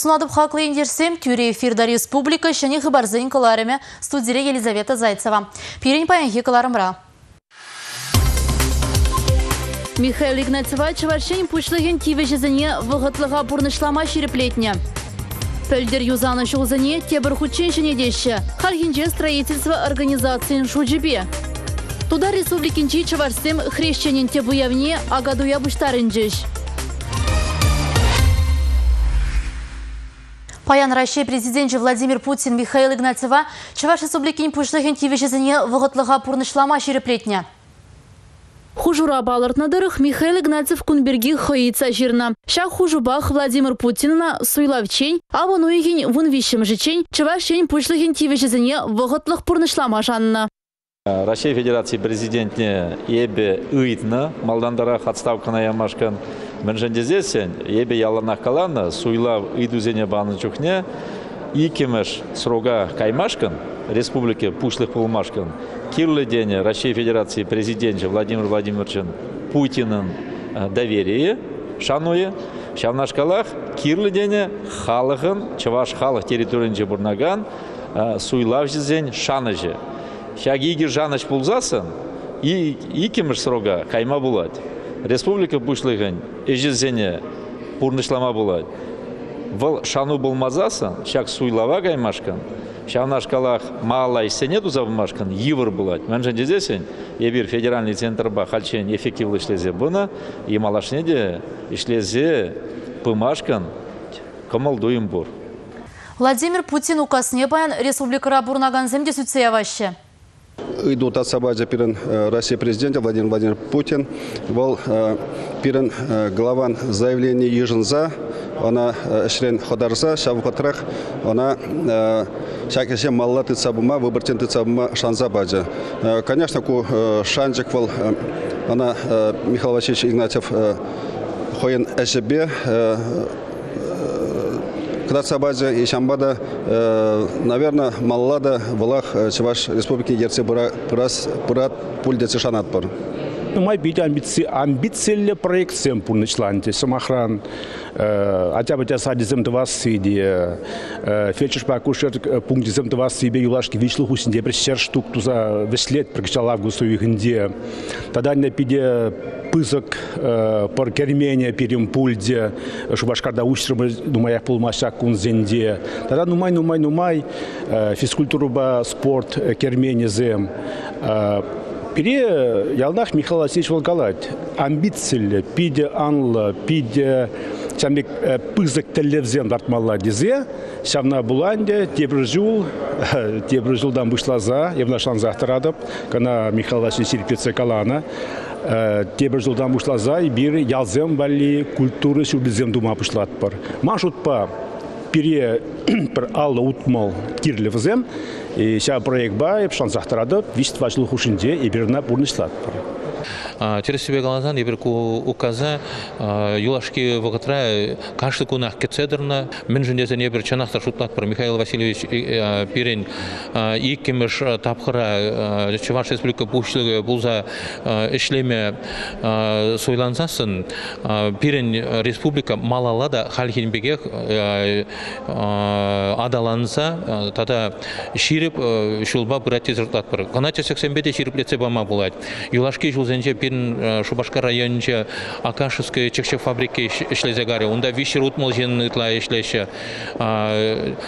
Улысунадып хақлы ендерсем, тюре эфирда республика шәне хыбарзын кыларыме студире Елизавета Зайцева. Пирень паянхи кыларымра. Михаил Игнатьева чаваршен пушлыгын тивежезіне вғытлыға бұрнышлама шереплетіне. Пөлдер юзаны шоғызыне тебір худшен және деші. Хархинже строительство организациян шуджибе. Туда республикинчи чаварсем хрещенен те буявне агадуя буштарынжеш. Паян Россия президенті Владимир Путин Михаил Игнатьева Чаваш республикин пушлыхын тивежезіне вғытлыға бұрнышлама шереплетіне. Хужура балыртнадырых Михаил Игнатьев кунберги хоица жирна. Ша хужубах Владимир Путинна суйлавчень, а вон уйгень вун вишем жичень, чавашень пучлыхин тивежезіне вғытлых пурнышлама жанна. Россия Федерации президентне ебе ыйтны, малдандара отставкана ямашкан, Менжендезесен, ебе яланах калана, суйлав ыйдузене баны чухне, икемеш срога каймашкан, республике пушлых пулмашкан, кирлы дене Россия Федерации президенті Владимир Владимирович Путинын доверие, шануе, шавнашкалах кирлы дене халығын, чаваш халық территориянче бурнаган, суйлав жізен шаныжы. Шагиги жаныч пулзасын, и икемеш срога кайма булат. Республика пушлыгын эжізене пурнышлама булат. Выл шану болмазасын, шак суйлава каймашкан, Шавнашкалах мала иссене тузавмашкан йывыр булат. Мәнжен дезесен, ебір федеральный центрба хальчен эффективлы ишлезе бұна, и малашне де ишлезе пымашкан комалдуем бур. Владимир Путин указне баян республикара бурнаган земде сүтсея ваще. От собаки пирен России президент Владимир Владимир Путин. Был пирен главан заявление еженза, она шлен ходарса, шавхотрах, она шакеше малла тыцабыма, выбортен тыцабыма шанза баджа. Конечно, ку шанджик был, она Михаил Васильевич Игнатьев хоен эшебе, Кратсабазе и Шамбада, наверное, Маллада, Валах, Чеваш Республики Ерце Пурат Пульдецы Шанатпар. Май бит амбициялы проект сем пурнычланте, самохран, хотя бы садизм два сиди, фельдшер акушер пунктизм два сибе юлашки вишлу хусин де бір штук туза веслет прокачал августу ихнде. Тогда не пиде пызык пор кермене перем пульде, шубашкарда уштрымы думая пулмаша кунзенде. Тогда нумай, нумай, нумай, физкультура спорт кермене зем. Пире ялнах Михаил Васильевич Волгалать. Амбициялы, пиде анлы, пиде чамик пызык телевизион дартмалла дизе, шамна буланде, тебржул, тебржулдан бушлаза, евнашан захтарадып, кана Михаил Васильевич Сирпеце калана, тебржулдан бушлаза, и бир ялзем бали культуры сюрбизем дума бушлатпар. Машутпа, пире бір аллы утмал кирлевізем, и ша проект ба, епшан захтарадып, вист важлы хушинде, бирна бурнышлатпар. через себе глаза не берку указа юлашки вогатра каждый кунах кецедерна мен женезе не бер чанахта шутлат про Михаил Васильевич Пирень иккемеш тапхыра Чуваш республика бушлыгы булза ишлеме сойлансасын Пирень республика малалада халхинбеге адаланса тада ширип шулба братизртат бар. Канача 85 ширип леце бама булат. Юлашки жулзенче пин Шубашкар районче Акашевской чекчек фабрики ишлезе гаре. Унда вишер утмал жен итла ишлеше.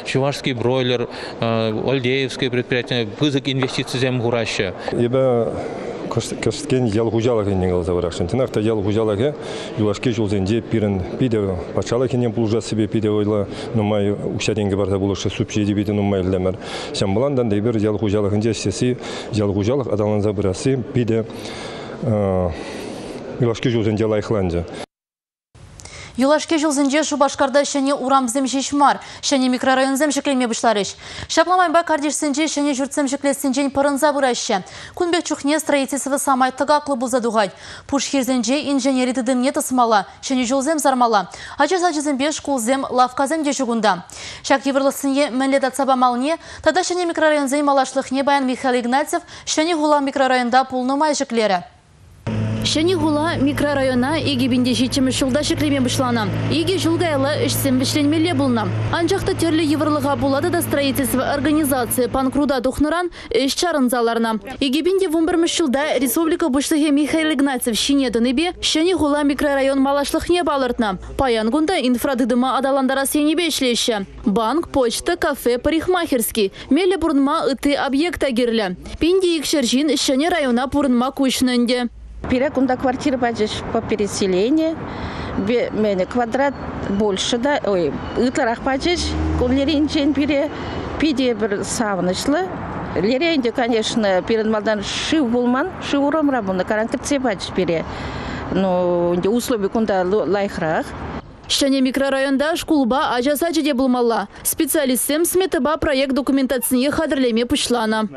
Чувашский бройлер, Ольдеевское предприятие, пызык инвестиций зем гураща. Ибо көсткен ел хужалығы не қалса барақшын. Тынақта ел хужалығы юлашке жолзенде пирін пиде пачала кенен бұл жас себе пиде ойла нумай укшаденге барда булышы субсидия биде нумай лемер. Сен бұландан да бір ел хужалығында сесі ел хужалық адаланза бұрасы пиде юлашке жолзенде лайықланды. Юлашке жылзынже Шубашкарда шәне урамзым шешмар, шәне микрорайонзым шеклеме бұшларыш. Шапламайба кардешсінже шәне жүртсім шеклесінжен парынза бұрашы. Күнбек чухне строительство самай тыгаклы бұлза дуғай. Пуш херзенже инженери тыдымне тысмала, шәне жылзым зармала. Ачыз ачызым беш кулзым лавказым де жүгунда. Шак еврлысынге мәнлет атсаба малне, тада шәне микрорайонзым малашлық не баян Михаил Игнатьев, шәне хула микрорайонда пулнымай жеклері. Шәне хула микрорайона иге бинде житчімі шулда шеклеме бұшлана. Иге жылгайлы ішсен бішленмеле бұлна. Анжақта терлі еврлыға болады да строительство организации панкруда тухныран іш чарын заларна. Иге бинде 11 жылда республика бұшлығы Михаил Игнатьев шинедінебе хула микрорайон малашлықне балыртна. Паянгунда инфрадыдыма адаландара сенебе. Банк, почта, кафе, парикмахерский. Меле бұрынма ыты объекта герлі. Пинде икшержин шәне района бұрынма күшнінде. Пирек унда квартира бачиш по переселению. Мене квадрат больше да, ой, ытларах бачиш, кулеринчен пире, пиде бір савынышлы. Леренде, конечно, перед малдан шив булман, шив урам рабуна, каранкырце бачиш пире. Ну, условия кунда лайхрах. Шәне микрорайонда шкулба ажасачы де булмалла. Специалистсем сметаба проект документацияне хадрлеме пушлана.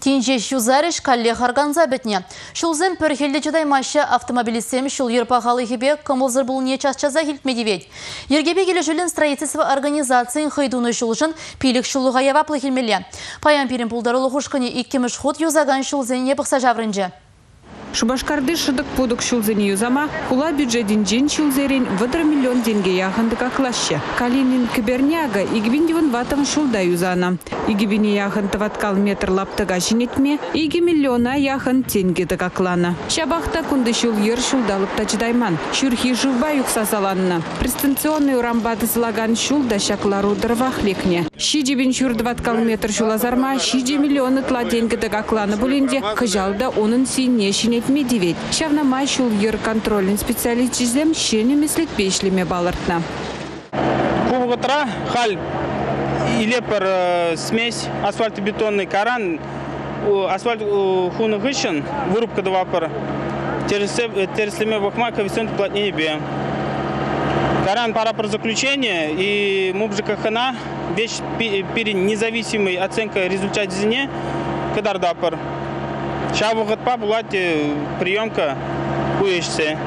Тинже шузарыш калле харганза бетне. Шулзем пөрхелде чыдаймашы автомобилистем шул ерпағалы хебе кымылзыр бұл не часчаза хилтмедивет. Ергебе келе жүлін строительство организациян хайдуны шулжын пилік шулыға яваплы хилмеле. Паян пирин пулдарылы хушкыне иккеміш ход юзаган шулзене пықса жаврынжы. Шубашкарды шыдык пудык шулзыни юзама, хула бюджетин жин шулзерин выдыр миллион тенге яхындык аклаще. Калинин киберняга игбиндивын ватым шулда юзана. Игибини яхын тываткал метр лаптыга жинетме, иги миллиона яхын тенге аклана. Шабахта кунды шул ер шулдалык тачдайман. Шүрхи жуба юксасаланна. Престанционный урамбады слаган шулда шаклару дырвах лекне. Шижибин шурдваткал метр шулазарма, шиджи миллионы тла тенге аклана булинде, хыжалда onun сине шинетме девет. Шавна май шул ер контролин специалист жизем шене меслет пешлеме балыртна. Кубгатра, халь или пар э, смесь асфальтобетонный каран, асфальт хуны гыщен, вырубка два пар, тереслеме бахма, коэффициент уплотнения Б. Каран пора про заключение и мубжика хана, вещь перед независимой оценкой результат зине, кадар дапар. Шабугатпа булати приемка уешься.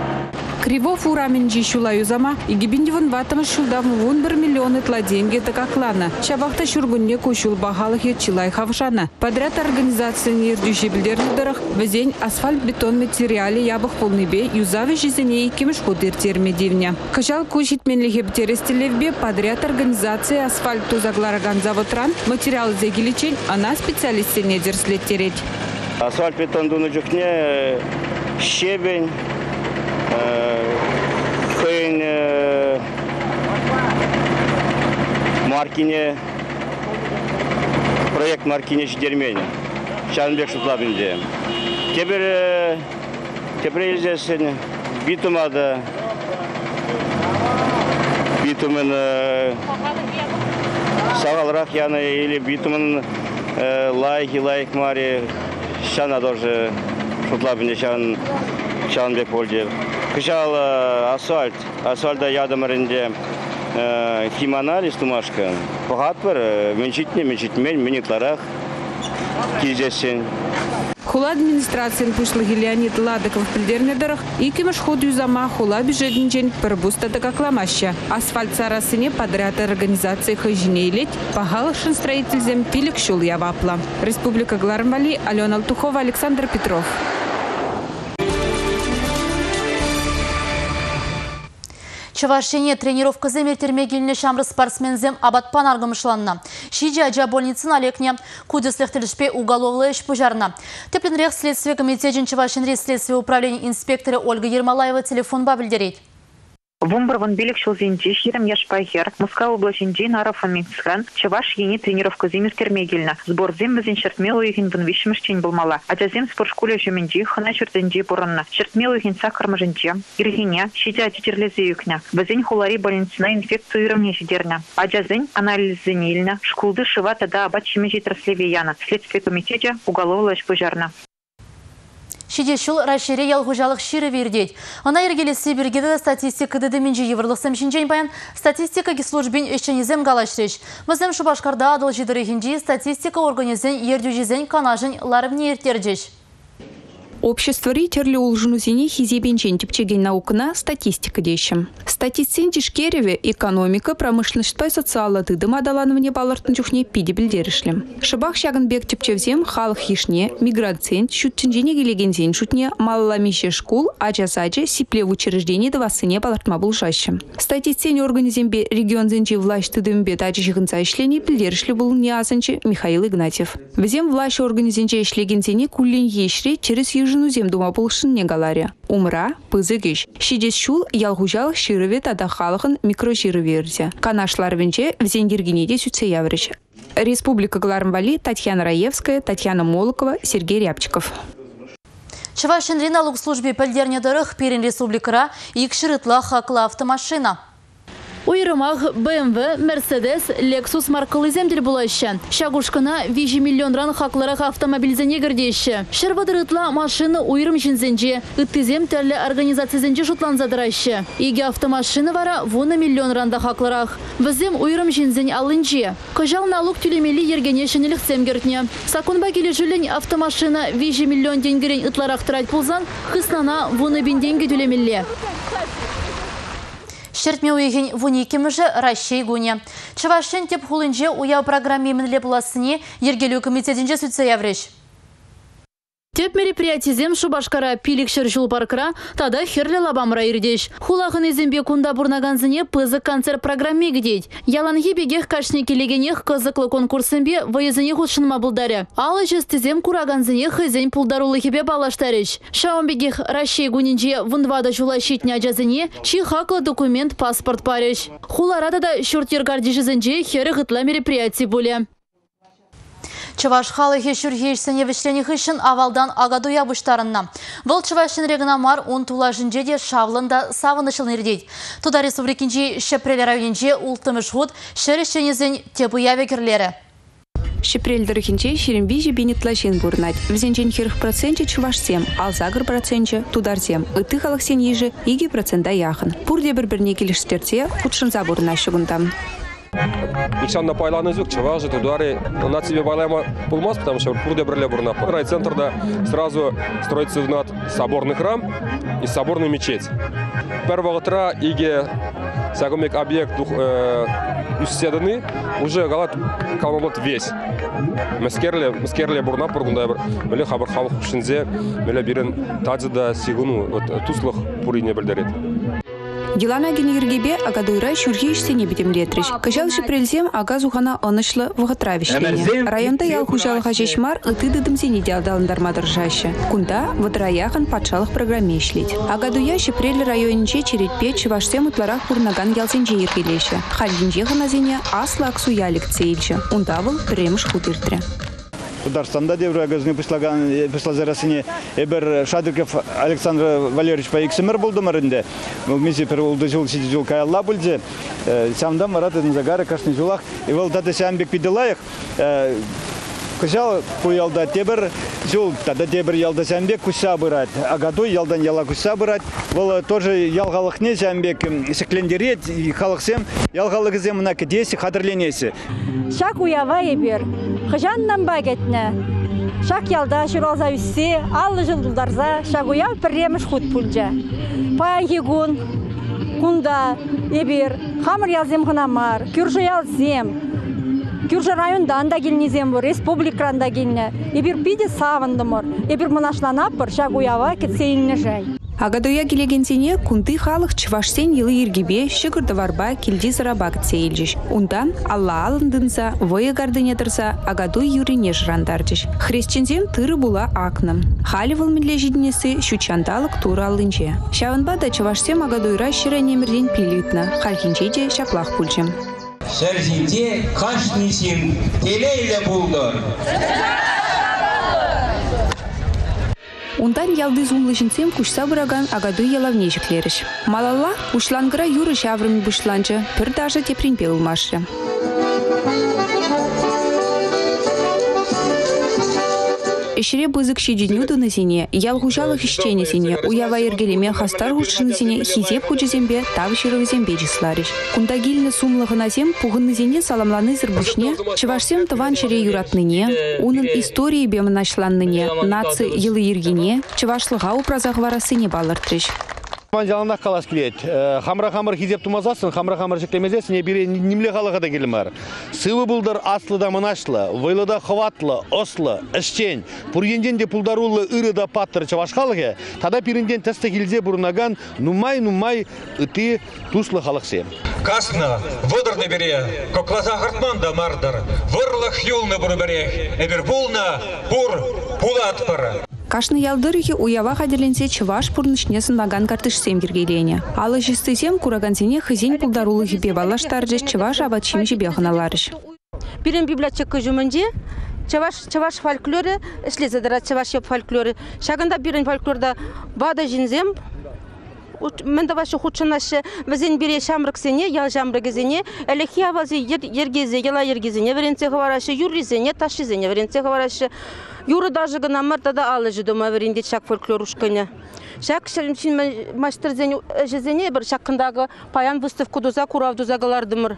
Кривов урамен жи шула юзама, игибиндивын ватым шулдам вун бір миллион тла деньги аклана. Шабахта шургунне кушул бағалық етчилай хавшана. Подряд организацияны ердюші білдердіріх, візен асфальт бетон материали ябық полныбе юзавы жизіне кеміш худыр термедивня. Кыжал кушитменлігі бтерестелевбе подряд организация асфальт тузаглараган заводран материал зегиличен, ана специалистене дерслеттереть. Асфальт бетон дуну жүкне щебень, хейн маркине проект маркине жидермени. Шанбек Шутлабинде. Кебер кебер елзесін битумада битумен сағалырақ яны или битумен лайк лайк мари шана тоже Шутлабинде шан Шанбек болды. Кышал э, асфальт, асфальтда ядымырынде химанализ тумашка. Пағат бір, меншітіне, меншітмен, минутларақ кездесін. Хула администрациян пушлығы Леонид Ладыков білдернедіріх, икіміш ход юзама хула бюджетінчен бір бустады какламаща. Асфальт сарасыне подряд организации хыжинейлет, пағалышын строительзем пилік шул явапла. Республика Глармали, Алена Алтухова, Александр Петров. Чавашене тренировка земертерме келіне шамры спортсмензем абатпан аргымышланна. Шиджи аджа больницын алекне кудеслехтелішпе уголовлы іш пожарна. Тепленрех следствие комитетен Чавашенре следствие управления инспекторы Ольга Ермолаева телефон бабілдерейді. Вумбарван билик шулзинчи ширам яшпайхер, Москва облачинчи нарафа митсхан, чаваш ени тренировка зимир термегельна. Сбор зим бізін шертмелу егін бін вишмішчен болмала. Ачазем спортшколе жеменчи, хана шертенчи. Шертмелу егін сахар жінче, иргине, шитя тетерлезе юкня. Бізін хулари больницина инфекцию ирамне жидерня. Ачазен анализ зенильна, шкулды шивата да абат шемежи траслеве яна. Следствие комитете уголовлы пожарна. Шиде шул рашире ялғужалық ширы вердейд. Она ергелесі бергеді статистика дедімінжі еврлықсым шинжен баян статистика службин ішченезем галашреш. Мызым шубашқарда адыл жидыры хинжи статистика организен ердю жезен канажын ларывне ертерджеш. Обществори терлі улжынузене хизебенчен типчеген наукына статистика дешім. Статистен тишкереве экономика, промышленность пай социалы тыдым адаланыване балыртын жүхне пиде білдерішлім. Шыбақ шагын бек типчевзем халық ешне, миграциент, шүттінжене келегензен шүтне малаламише школ, ажа-саджа, сипле в учреждении давасыне балыртма булшащым. Статистен организембе регион зенче власть тыдымбе тачы жығынса ішлені білдерішлі бұл не азынчы Михаил Игнатьев. Візем власть организенче ішлегензене куллен ешре через южынузем дума булшын не галаре. Умра, пызыгеш. Шидес шул ялгужалық шырыве тада халықын микрожирыверзе. Канашлар венче взенгергенеде сүтсе яврыш. Республика Глармбали, Татьяна Раевская, Татьяна Молокова, Сергей Рябчиков. Чавашин риналук службе пәлдерне дырых Перин республикара икшірітла хақлы автомашина. Уйрымақ BMW, Mercedes, Lexus маркалы земдел бұлайшы. Шагушкына 5 миллион ран хақлырақ автомобильзене гірдейші. Шырбадырытла машины уйрым жінзенже, үттізем тәрлі организациязенже жұтлан задырайшы. Иге автомашины вара вуны миллион ранда хақлырақ. Візем уйрым жінзен алынже. Кыжал налук түлемелі ергене земгертне. Сакунба келі жүлін автомашина 5 миллион денгерен ытларақ тұрайт пулзан, хыснана вуны бин денге. Шертме уйген вуникимыжы Ращей гуне. Чывашын теп хулынже уяу программе мінле бұласыне ергелі комитетінже сүтсе явреш. Теп мероприятизем Шубашкара пиликшер жул паркра тада херле лабамра ирдеш. Хулахын изембе кунда бурнаганзыне пызык концерт программе гидеть. Яланги бегех кашни келегенех кызыклы конкурсымбе выезыне худшынма булдаре. Алы жестизем кураганзыне хызен пулдарулы хебе балаштарыш. Шаун бегех Ращей гунинже вундвада жула щитне ажазыне чи хаклы документ паспорт парыш. Хуларада да гардижизенже хері гытла мероприятий буле. Чываш халыхе шүрхейшсене вішленіх үшін авалдан агадуя бұштарынна. Бұл Чывашын регінамар он тула шавлында савынышыл нердейд. Туда республикинже шепрелі районенже ултымыш худ шерішченезін тепуя векерлері. Шипрельдерхинче шеремби жебенетлашин бурнать. Взенчен херх проценте чувашсем, ал загр проценте тударсем. Ыты халықсен ежі иги процента яхын. Пурде бір-бірне келіштерте худшынза бурна шыгындам. Икшанна пайланы зүк, чывак же тудары на тебе байлама булмас, потому что пурде бірле бурна. Райцентрда сразу строится над соборный храм и соборный мечеть. Первого утра иге сагумек объект дух үсседаны уже галат калмабот весь. Мескерле, мескерле бурна пургунда бір мөле хабар халық үшінзе мөле бірін таджыда сигуну вот туслых пурине білдерет. Дилана генергебе агадуйра шурхейшсене битемлетрич. Кыжал шипрельзем ага зухана онышлы вғытравишлене. Районда ял хужалыға жешмар ыты дыдымсене диалдалындармадыр жашы. Кунда вадраяхан патшалық программе ишлет. Агадуя шипрель районинче черетпе чывашсем утларах пурнаган ялсенже ергелеші. Хальгинже ханазене асла аксу ялик цейлчі. Ундавыл хутыртре. Татарстанда девра газны пыслаган пыслазарасыне эбер Шадырков Александр Валерьевич Паиксимер булды марынде. Бұл мизи пер улды жыл сиди жыл каялла булды. Самда марат эдин загары кашны жулах. И вол тады сямбек пиделаях. Кышал куялда тебір жыл тада тебір ялда сәмбек күса бұрат. Агаду ялдан яла күса бұрат. Бұл тоже ялғалық не сәмбек секлендерет и халықсем ялғалық зем мына кедесі қадырленесі. Шак уява ебер. Хыжаннан багетне. Шак ялда шуралза үссе, аллы жылдылдарза шак уя пірреміш худ пульджа. Пая егун, кунда, ебер, хамыр ялзем хынамар, күржі ялзем, Кюржа райондан да келнезем бұр, республикан да келне. Ебір пиде савындымыр, ебір мұнашланапыр, шаг уява кетсейінне жай. Агадуя келегенсене кунты халық чывашсен йылы ергебе шығырды варба келді зыраба кітсейлжіш. Ундан алла алындынса, войы гардыне тұрса, агаду юрине жырандаржыш. Хрещензем тыры була акным. Халі вылмеле жиднесі шучандалық туры алынче. Шавынба да чывашсем агадуйра шыра немірден пилитна, халхинче де шаплақ пульчым. Телейлі бұлдыр. Ундан ялды зумлы жінсем күшса бұраган агаду ялавне жіклеріш. Малалла ушлангыра юры шаврыми бұшланчы, пір даже ұлмашы. Эшере бызык шиденю дынысене, ял хужалық ишченесене, уява ергелеме хастар худшынысене хизеп худшызембе тав шырывызембе жислариш. Кундагильны сумлығыназем пуғыннызене саламланы зырбушне, чывашсем тыван шере юратныне, унын истории бемынашланныне, наци йылы ергене, чывашлыға упразақ варасыне балыртрыш. Ман жаланақ қалас келет. Хамра хамыр хизеп тумазасын, хамра хамыр жеклемезесін, бире немле қалаға да келімар. Сывы бұлдар аслы да мұнашлы, вайлы да хватлы, ослы, ішчен, пұргенден де пұлдарулы ыры да паттыр чавашқалығы, тада пирінден тәсті келзе бұрынаган нумай-нумай ыты туслы халықсе. Касна, водорны бере, коклаза хартманда мардыр, вырлых юлны бұры бере, эбір булна, бур, пулат. Кашны ялдырыхи уява хадерленсе чываш пурнышне сынлаган картышсем киргелене. Алы жистысем курагансене хызен пулдарулы хипе балаштаржы чываш абачим жибе хыналарыш. Бирен библиотека жүмінде чаваш чаваш фольклоры эшлезе дара чаваш фольклоры. Шагында бирен фольклорда бада жинзем мен давашы худшынашы візен бире шамрыксене ял жамрыгезене элеки авази ергезе яла ергезене веренце хварашы юризене ташизене веренце хварашы юры даже гына мартада алы жидома веренде шак фольклор ушкыне шак шин мастерзене жезене бір шакындагы паян выставку дуза куравдуза галардымыр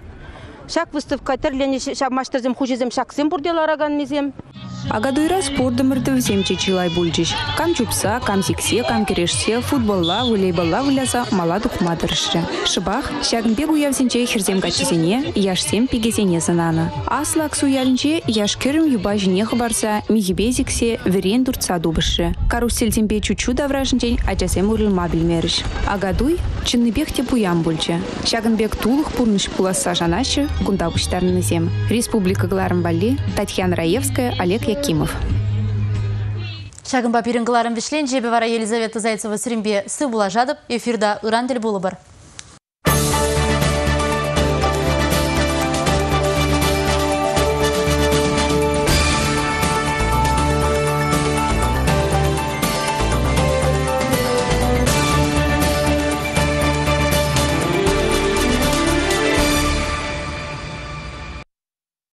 шак выставка терлене шак мастерзем хужезем шаксем бурделараган мезем Агадыра спордымырды взем чечилай бульчиш. Кам чупса, кам сиксе, кам керешсе, футболла, волейболла выляса мала духмадырышы. Шыбах, шагынбек уявсенче херзем качызене, яшсем пигезене зананы. Асла аксуялінче яшкерім юба жіне хабарса, мигибезиксе верен дурца дубышы. Карусельзембе чучу давражынчен ачасем урылма білмеріш. Агадуй, чынныбек те буям бульчы. Шагынбек тулых пурныш пуласа жанашы, кундабыштарны зем. Республика Гларымбали, Татьяна Раевская, Олег Якимов. Шагын папирин кыларын вишлен Елизавета Зайцева сиринбе сы була жадып, эфирда ыран болы бар.